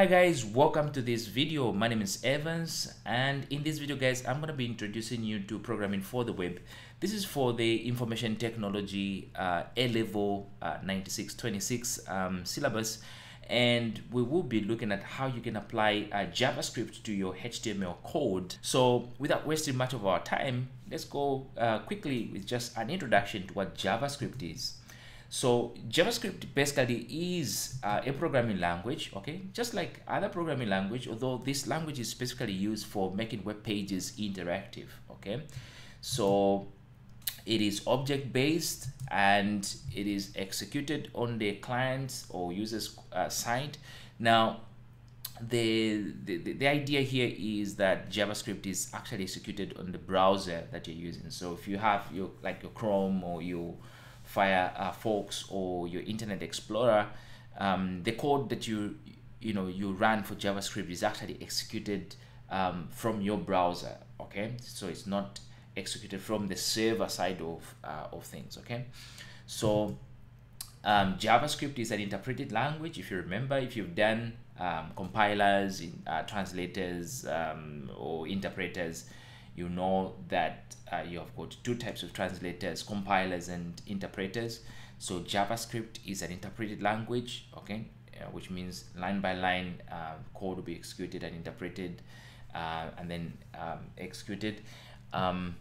Hi guys, welcome to this video. My name is Evans and in this video guys, I'm going to be introducing you to programming for the web. This is for the information technology uh, A-level uh, 9626 um, syllabus and we will be looking at how you can apply uh, JavaScript to your HTML code. So without wasting much of our time, let's go uh, quickly with just an introduction to what JavaScript is. So JavaScript basically is uh, a programming language, okay? Just like other programming language, although this language is specifically used for making web pages interactive, okay? So it is object-based and it is executed on the client or user's uh, side. Now, the, the, the idea here is that JavaScript is actually executed on the browser that you're using. So if you have your like your Chrome or your Firefox or your Internet Explorer, um, the code that you you know you run for JavaScript is actually executed um, from your browser. Okay, so it's not executed from the server side of uh, of things. Okay, so um, JavaScript is an interpreted language. If you remember, if you've done um, compilers, uh, translators, um, or interpreters, you know that uh, you have got two types of translators, compilers and interpreters. So JavaScript is an interpreted language, okay, uh, which means line by line uh, code will be executed and interpreted uh, and then um, executed. Um,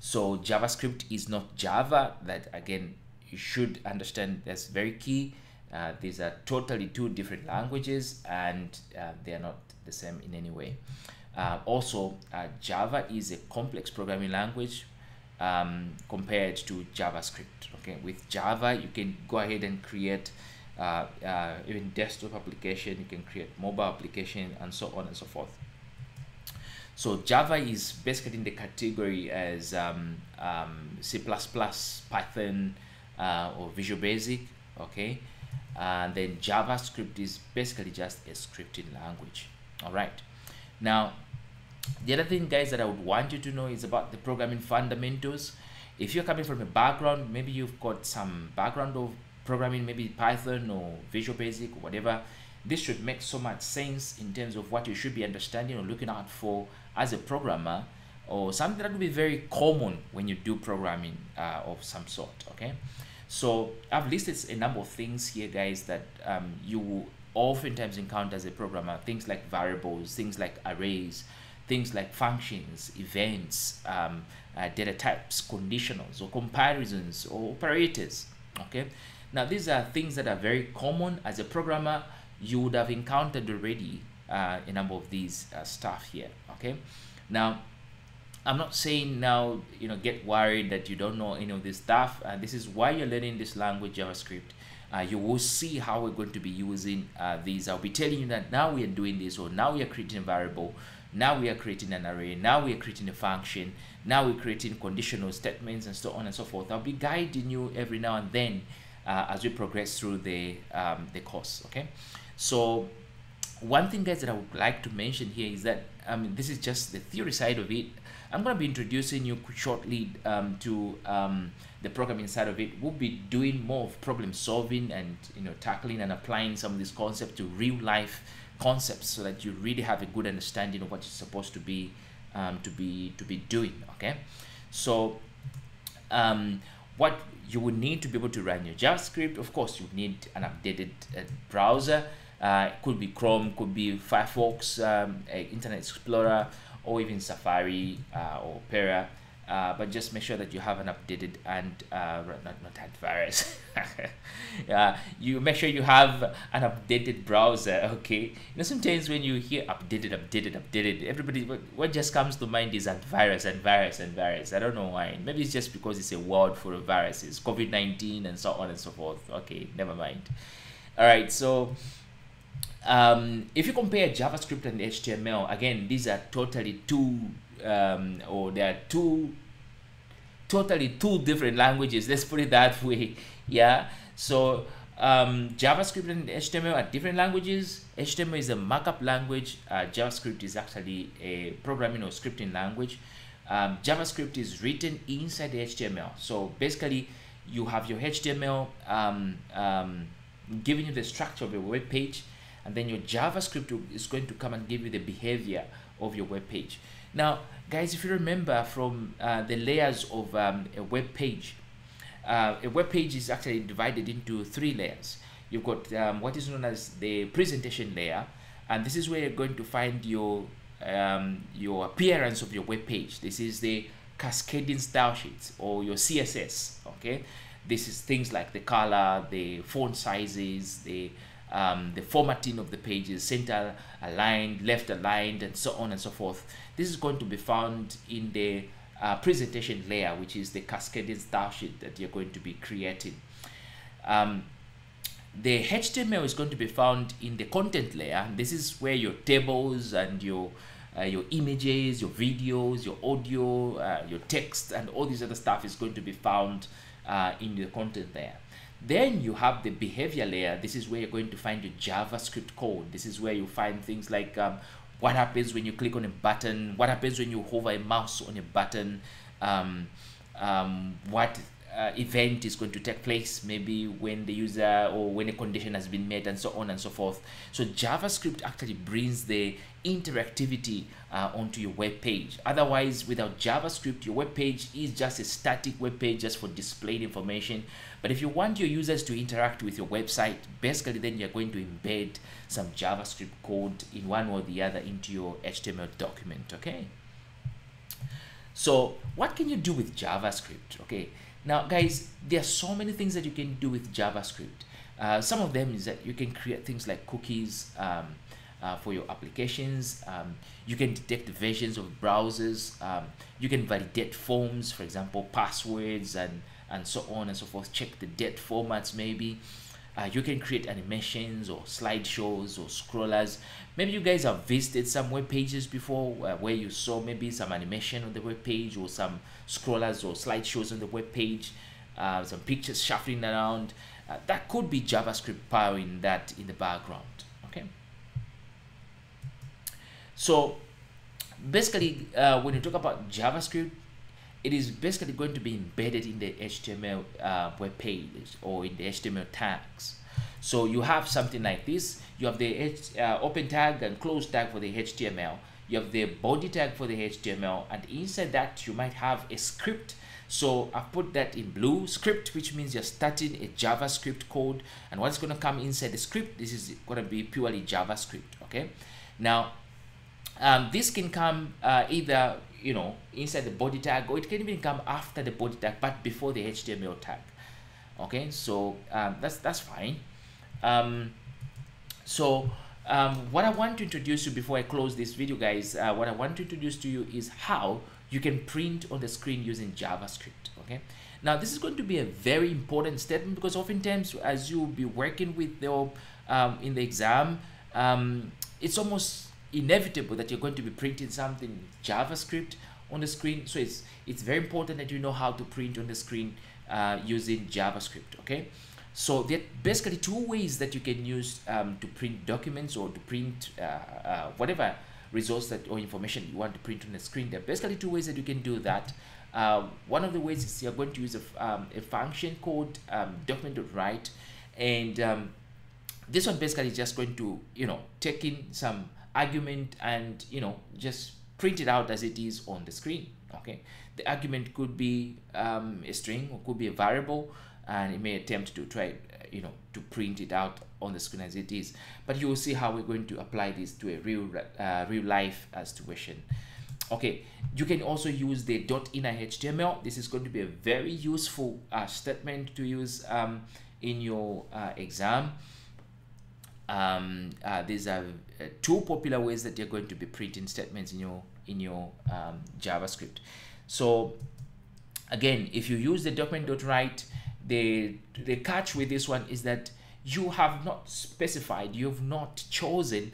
so JavaScript is not Java. That again, you should understand that's very key. Uh, these are totally two different languages and uh, they are not the same in any way. Uh, also, uh, Java is a complex programming language um, compared to JavaScript. Okay, with Java, you can go ahead and create uh, uh, even desktop application, you can create mobile application, and so on and so forth. So Java is basically in the category as um, um, C++, Python, uh, or Visual Basic. Okay, and then JavaScript is basically just a scripting language. All right. Now, the other thing, guys, that I would want you to know is about the programming fundamentals. If you're coming from a background, maybe you've got some background of programming, maybe Python or Visual Basic or whatever, this should make so much sense in terms of what you should be understanding or looking out for as a programmer or something that will be very common when you do programming uh, of some sort, okay? So I've listed a number of things here, guys, that um, you will oftentimes encounter as a programmer things like variables, things like arrays, things like functions, events, um, uh, data types, conditionals, or comparisons, or operators. Okay, now these are things that are very common as a programmer. You would have encountered already uh, a number of these uh, stuff here. Okay, now I'm not saying now you know get worried that you don't know any of this stuff. Uh, this is why you're learning this language JavaScript you will see how we're going to be using uh, these. I'll be telling you that now we are doing this, or now we are creating a variable, now we are creating an array, now we are creating a function, now we're creating conditional statements, and so on and so forth. I'll be guiding you every now and then uh, as we progress through the, um, the course, okay? So one thing guys that I would like to mention here is that i mean this is just the theory side of it. I'm going to be introducing you shortly um, to um, the programming side of it. We'll be doing more of problem solving and you know tackling and applying some of these concepts to real life concepts so that you really have a good understanding of what you're supposed to be um, to be to be doing. Okay, so um, what you would need to be able to run your JavaScript, of course, you need an updated uh, browser. Uh, it could be Chrome, could be Firefox, um, Internet Explorer, or even Safari uh, or Opera. Uh, but just make sure that you have an updated and uh, not not antivirus. yeah, you make sure you have an updated browser. Okay, you know sometimes when you hear updated, updated, updated, everybody what, what just comes to mind is antivirus, antivirus, antivirus. I don't know why. Maybe it's just because it's a word for a virus. It's COVID nineteen and so on and so forth. Okay, never mind. All right, so um, if you compare JavaScript and HTML, again, these are totally two, um, or they are two, totally two different languages. Let's put it that way. Yeah. So um, JavaScript and HTML are different languages. HTML is a markup language. Uh, JavaScript is actually a programming or scripting language. Um, JavaScript is written inside the HTML. So basically, you have your HTML um, um, giving you the structure of a web page and then your JavaScript is going to come and give you the behavior of your web page. Now, guys, if you remember from uh, the layers of um, a web page, uh, a web page is actually divided into three layers. You've got um, what is known as the presentation layer, and this is where you're going to find your um, your appearance of your web page. This is the cascading style sheets or your CSS. Okay, this is things like the color, the font sizes, the um, the formatting of the pages, center aligned, left aligned, and so on and so forth. This is going to be found in the uh, presentation layer, which is the cascading style sheet that you're going to be creating. Um, the HTML is going to be found in the content layer. This is where your tables and your uh, your images, your videos, your audio, uh, your text, and all these other stuff is going to be found uh, in the content layer. Then you have the behavior layer. This is where you're going to find your JavaScript code. This is where you find things like um, what happens when you click on a button, what happens when you hover a mouse on a button, um, um, what uh, event is going to take place maybe when the user or when a condition has been met and so on and so forth. So javascript actually brings the interactivity uh, onto your web page. Otherwise without javascript your web page is just a static web page just for displayed information. But if you want your users to interact with your website basically then you're going to embed some javascript code in one or the other into your html document okay? So what can you do with javascript okay now, guys, there are so many things that you can do with JavaScript. Uh, some of them is that you can create things like cookies um, uh, for your applications. Um, you can detect versions of browsers. Um, you can validate forms, for example, passwords and, and so on and so forth. Check the date formats maybe. Uh, you can create animations or slideshows or scrollers. Maybe you guys have visited some web pages before uh, where you saw maybe some animation on the web page or some scrollers or slideshows on the web page, uh, some pictures shuffling around. Uh, that could be JavaScript powering that in the background. Okay. So basically, uh, when you talk about JavaScript, it is basically going to be embedded in the HTML uh, web page or in the HTML tags. So you have something like this. You have the uh, open tag and close tag for the HTML. You have the body tag for the HTML and inside that you might have a script. So I've put that in blue script, which means you're starting a JavaScript code. And what's going to come inside the script, this is going to be purely JavaScript. Okay. Now, um, this can come uh, either you know inside the body tag or it can even come after the body tag but before the html tag. Okay so um, that's that's fine. Um, so um, what i want to introduce you before i close this video guys uh, what i want to introduce to you is how you can print on the screen using javascript okay? Now this is going to be a very important statement because oftentimes as you'll be working with your um, in the exam um, it's almost inevitable that you're going to be printing something JavaScript on the screen. So it's it's very important that you know how to print on the screen uh, using JavaScript. Okay. So there are basically two ways that you can use um, to print documents or to print uh, uh, whatever resource that or information you want to print on the screen. There are basically two ways that you can do that. Uh, one of the ways is you're going to use a, um, a function called um, document.write and um, this one basically is just going to you know take in some argument and you know just print it out as it is on the screen okay? The argument could be um, a string or could be a variable and it may attempt to try you know to print it out on the screen as it is. But you will see how we're going to apply this to a real uh, real life uh, situation. Okay you can also use the dot inner html this is going to be a very useful uh, statement to use um, in your uh, exam um, uh, these are uh, two popular ways that you're going to be printing statements in your in your um, JavaScript. So again, if you use the document.write, the the catch with this one is that you have not specified, you have not chosen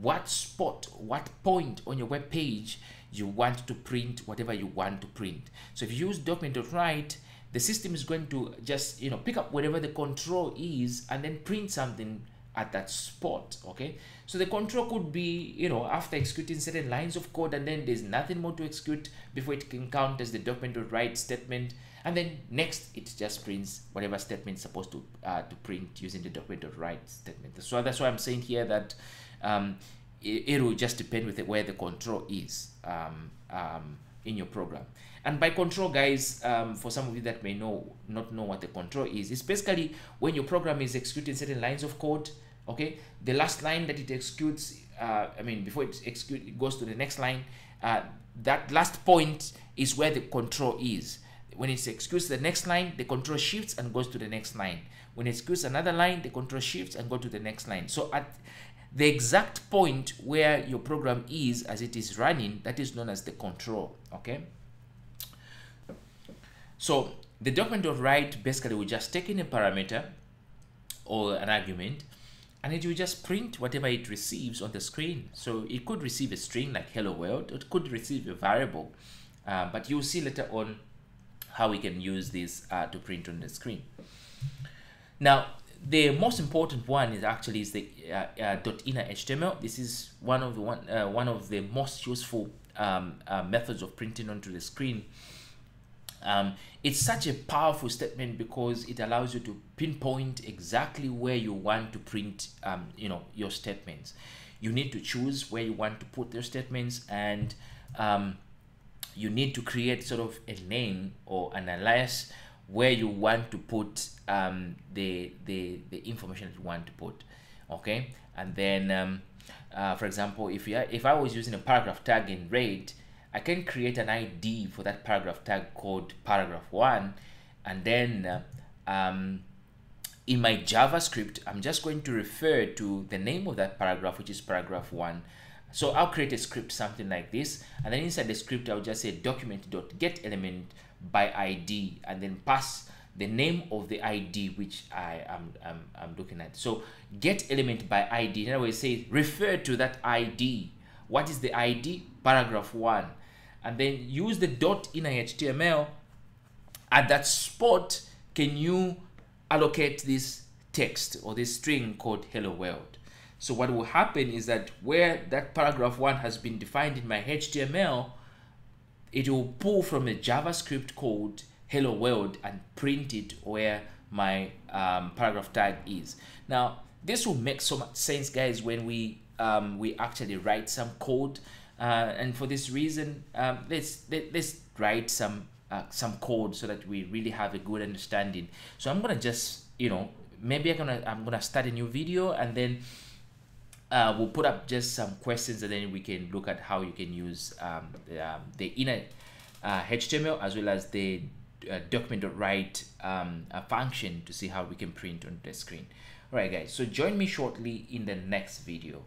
what spot, what point on your web page you want to print whatever you want to print. So if you use document.write, the system is going to just you know pick up whatever the control is and then print something at that spot okay? So the control could be you know after executing certain lines of code and then there's nothing more to execute before it can count as the document write statement and then next it just prints whatever statement supposed to uh, to print using the document write statement. So that's why i'm saying here that um, it, it will just depend with where the control is um, um, in your program. And by control guys um, for some of you that may know not know what the control is it's basically when your program is executing certain lines of code okay? The last line that it executes uh, I mean before it execute it goes to the next line uh, that last point is where the control is. When it executes the next line the control shifts and goes to the next line. When it executes another line the control shifts and go to the next line. So at the exact point where your program is as it is running that is known as the control okay? So the document.write basically will just take in a parameter or an argument and it will just print whatever it receives on the screen. So it could receive a string like hello world, it could receive a variable, uh, but you'll see later on how we can use this uh, to print on the screen. Now, the most important one is actually is the uh, uh, .inner HTML. This is one of the one uh, one of the most useful um, uh, methods of printing onto the screen um, it's such a powerful statement because it allows you to pinpoint exactly where you want to print um, you know your statements. You need to choose where you want to put your statements and um, you need to create sort of a name or an alias where you want to put um, the, the the information that you want to put okay? And then um, uh, for example if you if I was using a paragraph tag in red I can create an ID for that paragraph tag called paragraph one and then uh, um, in my JavaScript I'm just going to refer to the name of that paragraph which is paragraph one. So I'll create a script something like this and then inside the script I'll just say document.get element by ID and then pass the name of the ID which I am I'm, I'm looking at. So get element by ID in other words say refer to that ID what is the ID paragraph one and then use the dot inner HTML at that spot can you allocate this text or this string called hello world? So what will happen is that where that paragraph one has been defined in my HTML it will pull from the JavaScript code hello world and print it where my um, paragraph tag is. Now this will make so much sense guys when we um, we actually write some code uh, and for this reason, um, let's let, us let us write some uh, some code so that we really have a good understanding. So I'm gonna just you know maybe I'm gonna I'm gonna start a new video and then uh, we'll put up just some questions and then we can look at how you can use um, the, um, the inner HTML uh, as well as the uh, document.write um, function to see how we can print on the screen. Alright guys, so join me shortly in the next video.